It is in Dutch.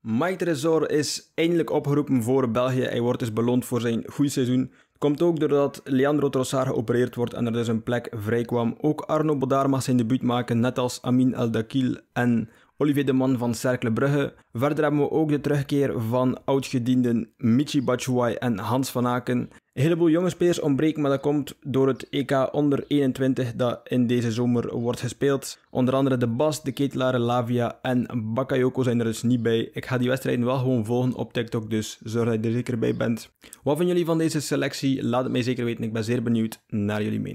Mike Tresor is eindelijk opgeroepen voor België. Hij wordt dus beloond voor zijn goed seizoen. Komt ook doordat Leandro Trossard geopereerd wordt en er dus een plek vrij kwam. Ook Arno Bodaar mag zijn debuut maken, net als Amin El-Dakil en Olivier de Man van Cercle Brugge. Verder hebben we ook de terugkeer van oudgedienden Michi Batshuayi en Hans van Aken. Een heleboel jonge spelers ontbreken, maar dat komt door het EK onder 21 dat in deze zomer wordt gespeeld. Onder andere de Bas, de Ketelaren, Lavia en Bakayoko zijn er dus niet bij. Ik ga die wedstrijden wel gewoon volgen op TikTok, dus zorg dat je er zeker bij bent. Wat vinden jullie van deze selectie? Laat het mij zeker weten, ik ben zeer benieuwd naar jullie mening.